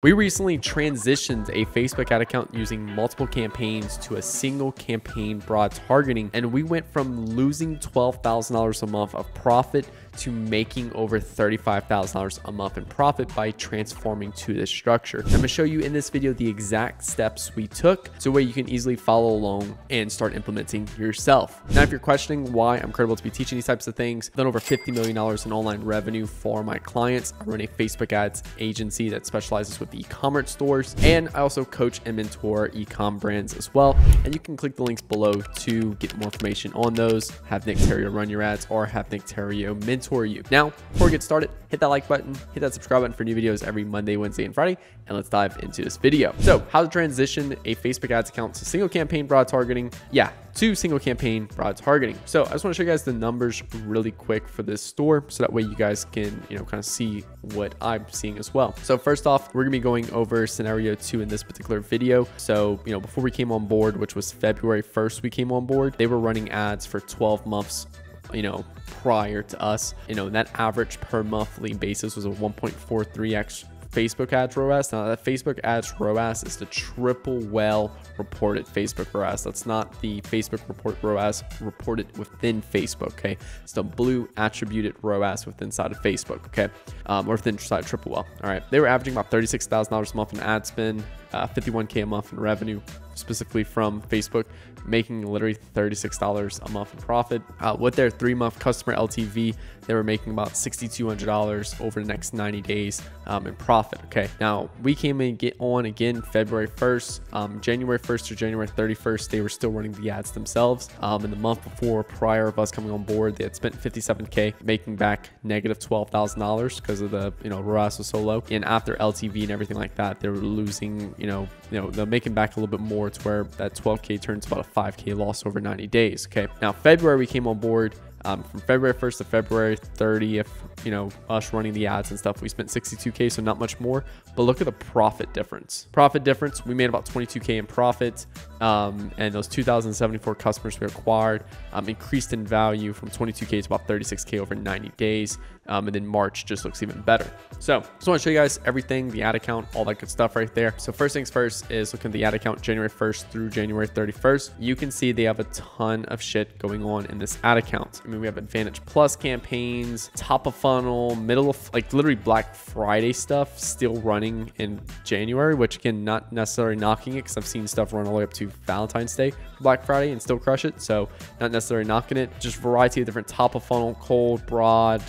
We recently transitioned a Facebook ad account using multiple campaigns to a single campaign broad targeting, and we went from losing $12,000 a month of profit to making over $35,000 a month in profit by transforming to this structure. I'm gonna show you in this video the exact steps we took so where you can easily follow along and start implementing yourself. Now, if you're questioning why I'm credible to be teaching these types of things, I've done over $50 million in online revenue for my clients. I run a Facebook ads agency that specializes with e-commerce stores, and I also coach and mentor e-com brands as well. And you can click the links below to get more information on those, have Nick Theriot run your ads, or have Nick mentor mentor you. Now, before we get started, hit that like button, hit that subscribe button for new videos every Monday, Wednesday, and Friday, and let's dive into this video. So how to transition a Facebook ads account to single campaign broad targeting. Yeah, to single campaign broad targeting. So I just want to show you guys the numbers really quick for this store. So that way you guys can, you know, kind of see what I'm seeing as well. So first off, we're gonna be going over scenario two in this particular video. So, you know, before we came on board, which was February 1st, we came on board, they were running ads for 12 months you know, prior to us. You know, that average per monthly basis was a 1.43x Facebook ads ROAS. Now that Facebook ads ROAS is the Triple Whale reported Facebook ROAS. That's not the Facebook report ROAS reported within Facebook. Okay, it's the blue attributed ROAS within inside of Facebook. Okay, um, or within inside Triple Whale. All right, they were averaging about thirty-six thousand dollars a month in ad spend, uh, 51k a month in revenue specifically from Facebook, making literally $36 a month in profit. Uh, with their three month customer LTV, they were making about $6,200 over the next 90 days um, in profit. Okay. Now we came in get on again February 1st, um, January 1st to January 31st. They were still running the ads themselves. Um, and the month before, prior of us coming on board, they had spent 57K, making back negative $12,000 because of the, you know, ROAS was so low. And after LTV and everything like that, they were losing, you know, you know, they're making back a little bit more to where that 12K turns about a 5K loss over 90 days. Okay. Now, February, we came on board um, from February 1st to February 30th, you know, us running the ads and stuff, we spent 62K, so not much more. But look at the profit difference. Profit difference, we made about 22K in profit. Um, and those 2,074 customers we acquired um, increased in value from 22K to about 36K over 90 days. Um, and then March just looks even better. So just want to show you guys everything, the ad account, all that good stuff right there. So first things first is looking at the ad account January 1st through January 31st. You can see they have a ton of shit going on in this ad account. I mean, we have Advantage Plus campaigns, top of funnel, middle of like literally Black Friday stuff still running in January, which again, not necessarily knocking it because I've seen stuff run all the way up to Valentine's Day Black Friday and still crush it. So not necessarily knocking it, just variety of different top of funnel, cold, broad,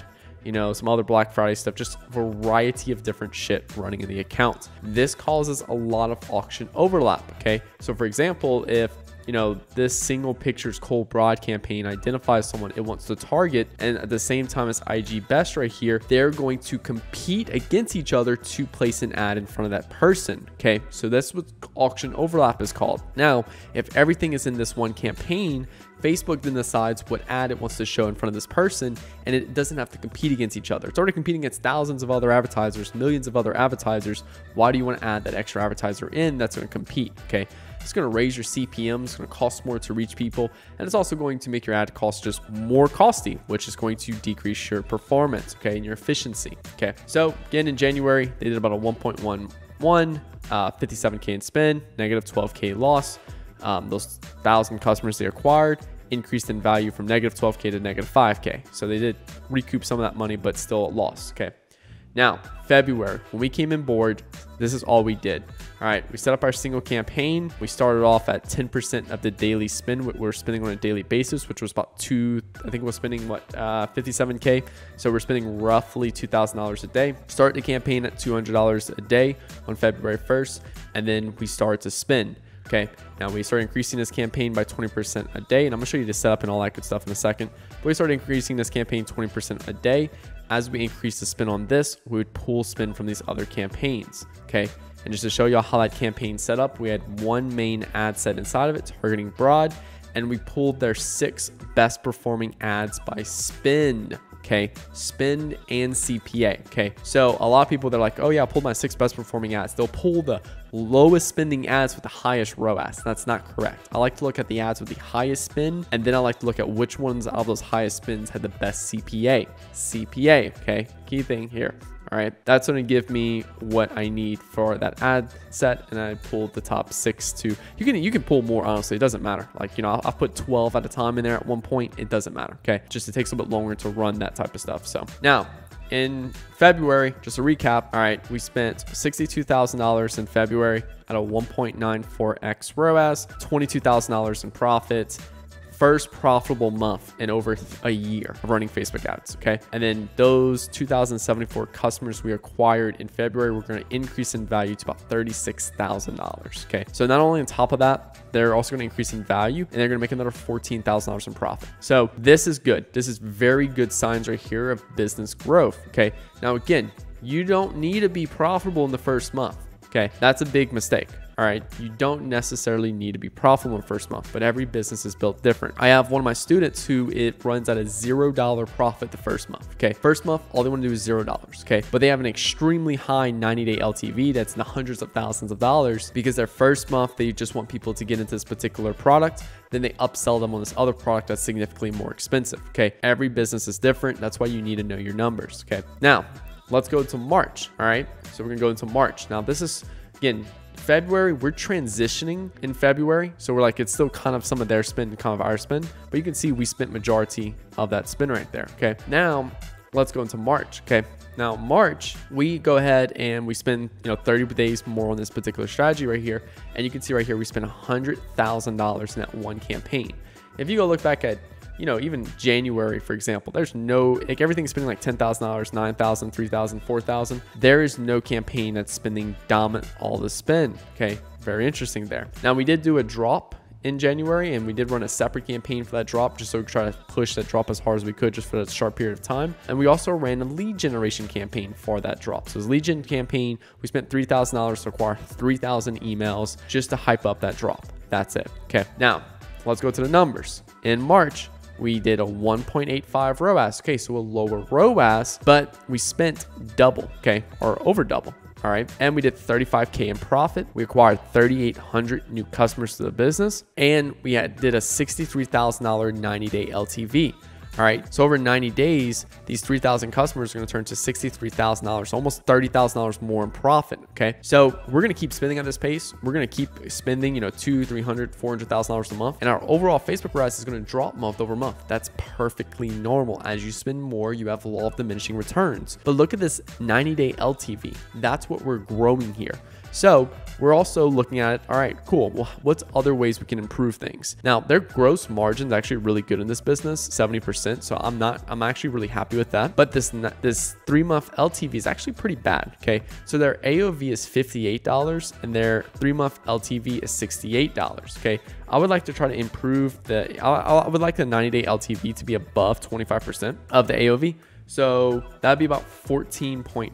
you know, some other Black Friday stuff, just variety of different shit running in the account. This causes a lot of auction overlap, okay? So for example, if you know, this single pictures cold broad campaign identifies someone it wants to target. And at the same time as IG Best right here, they're going to compete against each other to place an ad in front of that person. Okay. So that's what auction overlap is called. Now, if everything is in this one campaign, Facebook then decides what ad it wants to show in front of this person, and it doesn't have to compete against each other. It's already competing against thousands of other advertisers, millions of other advertisers. Why do you want to add that extra advertiser in that's going to compete? Okay. It's going to raise your CPM. It's going to cost more to reach people. And it's also going to make your ad cost just more costly, which is going to decrease your performance, okay, and your efficiency. Okay. So again, in January, they did about a 1.11, uh, 57K in spend, negative 12K loss. Um, those thousand customers they acquired increased in value from negative 12K to negative 5K. So they did recoup some of that money, but still a loss. Okay. Now, February, when we came in board, this is all we did. All right, we set up our single campaign. We started off at 10% of the daily spend. We're spending on a daily basis, which was about two, I think we're spending what, uh, 57K. So we're spending roughly $2,000 a day. Start the campaign at $200 a day on February 1st, and then we start to spend. Okay, now we start increasing this campaign by 20% a day, and I'm gonna show you the setup and all that good stuff in a second. But we started increasing this campaign 20% a day. As we increase the spin on this, we would pull spin from these other campaigns. Okay, and just to show y'all how that campaign set up, we had one main ad set inside of it, targeting broad, and we pulled their six best performing ads by spin okay? Spend and CPA, okay? So a lot of people, they're like, oh yeah, I pulled my six best performing ads. They'll pull the lowest spending ads with the highest ROAS. That's not correct. I like to look at the ads with the highest spin, and then I like to look at which ones out of those highest spins had the best CPA. CPA, okay? Key thing here. All right, that's to give me what I need for that ad set, and I pulled the top six to. You can you can pull more honestly. It doesn't matter. Like you know, I'll put 12 at a time in there at one point. It doesn't matter. Okay, just it takes a bit longer to run that type of stuff. So now in February, just a recap. All right, we spent $62,000 in February at a 1.94x ROAS, $22,000 in profit, first profitable month in over a year of running Facebook ads. Okay. And then those 2,074 customers we acquired in February, we're going to increase in value to about $36,000. Okay. So not only on top of that, they're also going to increase in value and they're going to make another $14,000 in profit. So this is good. This is very good signs right here of business growth. Okay. Now, again, you don't need to be profitable in the first month. Okay. That's a big mistake. All right, you don't necessarily need to be profitable in first month, but every business is built different. I have one of my students who it runs at a zero dollar profit the first month. Okay, first month, all they want to do is zero dollars. Okay, but they have an extremely high 90 day LTV that's in the hundreds of thousands of dollars because their first month they just want people to get into this particular product. Then they upsell them on this other product that's significantly more expensive. Okay, every business is different. That's why you need to know your numbers. Okay, now let's go to March. All right, so we're gonna go into March. Now this is again February, we're transitioning in February. So we're like, it's still kind of some of their spin, kind of our spin. But you can see we spent majority of that spin right there. Okay. Now let's go into March. Okay. Now March, we go ahead and we spend, you know, 30 days more on this particular strategy right here. And you can see right here, we spent $100,000 in that one campaign. If you go look back at you know, even January, for example, there's no, like everything's spending like $10,000, $9,000, $3,000, $4,000. There is no campaign that's spending dominant all the spend. Okay. Very interesting there. Now we did do a drop in January and we did run a separate campaign for that drop just so we try to push that drop as hard as we could just for that short period of time. And we also ran a lead generation campaign for that drop. So it's lead gen campaign, we spent $3,000 to acquire 3,000 emails just to hype up that drop. That's it. Okay. Now let's go to the numbers. In March, we did a 1.85 ROAS. Okay, so a lower ROAS, but we spent double, okay, or over double. All right. And we did 35K in profit. We acquired 3,800 new customers to the business. And we had, did a $63,000 90 day LTV. All right. So over 90 days, these 3,000 customers are going to turn to $63,000, almost $30,000 more in profit. Okay. So we're going to keep spending at this pace. We're going to keep spending, you know, two, 300, $400,000 a month. And our overall Facebook ROAS is going to drop month over month. That's perfectly normal. As you spend more, you have a law of diminishing returns. But look at this 90 day LTV. That's what we're growing here. So we're also looking at, all right, cool. Well, what's other ways we can improve things? Now, their gross margin is actually really good in this business, 70%. So I'm not, I'm actually really happy with that. But this, this three month LTV is actually pretty bad. Okay. So their AOV is $58 and their three month LTV is $68. Okay. I would like to try to improve the, I, I would like the 90 day LTV to be above 25% of the AOV. So that'd be about 14.5,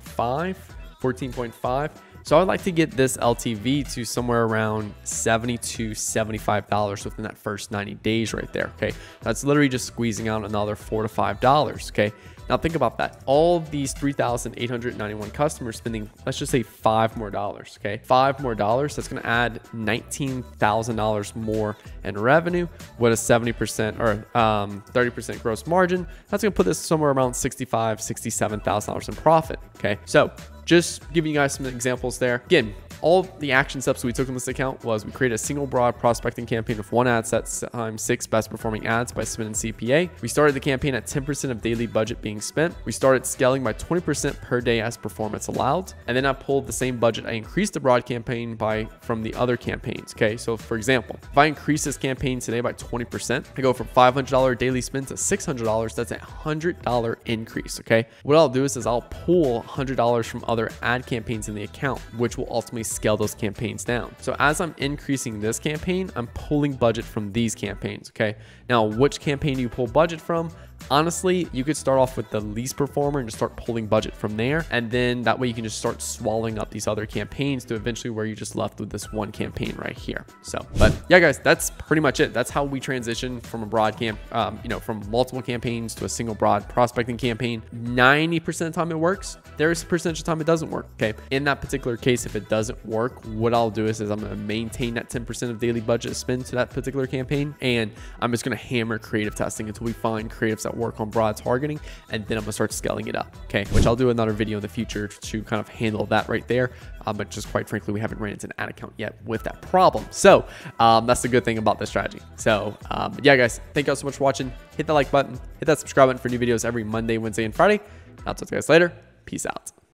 14.5. So I'd like to get this LTV to somewhere around 70 to $75 within that first 90 days right there. Okay. That's literally just squeezing out another four to $5. Okay. Now think about that. All these 3,891 customers spending, let's just say five more dollars. Okay. Five more dollars. That's going to add $19,000 more in revenue with a 70% or um, 30% gross margin. That's going to put this somewhere around 65, $67,000 in profit. Okay. So just giving you guys some examples there. Again, all the action steps we took on this account was we created a single broad prospecting campaign with one ad set times six best performing ads by spending CPA. We started the campaign at 10% of daily budget being spent. We started scaling by 20% per day as performance allowed. And then I pulled the same budget. I increased the broad campaign by from the other campaigns. Okay. So for example, if I increase this campaign today by 20%, I go from $500 daily spend to $600. That's a $100 increase. Okay. What I'll do is, is I'll pull $100 from other ad campaigns in the account, which will ultimately scale those campaigns down. So as I'm increasing this campaign, I'm pulling budget from these campaigns. Okay. Now, which campaign do you pull budget from? Honestly, you could start off with the least performer and just start pulling budget from there. And then that way you can just start swallowing up these other campaigns to eventually where you're just left with this one campaign right here. So, but yeah, guys, that's pretty much it. That's how we transition from a broad camp, um, you know, from multiple campaigns to a single broad prospecting campaign. 90% of the time it works. There is a percentage of time it doesn't work. Okay. In that particular case, if it doesn't work, what I'll do is, is I'm going to maintain that 10% of daily budget spend to that particular campaign. And I'm just going to hammer creative testing until we find creatives that that work on broad targeting, and then I'm gonna start scaling it up. Okay, which I'll do another video in the future to kind of handle that right there. Um, but just quite frankly, we haven't ran into an ad account yet with that problem. So um, that's the good thing about this strategy. So um, yeah, guys, thank you all so much for watching. Hit the like button, hit that subscribe button for new videos every Monday, Wednesday, and Friday. I'll talk to you guys later. Peace out.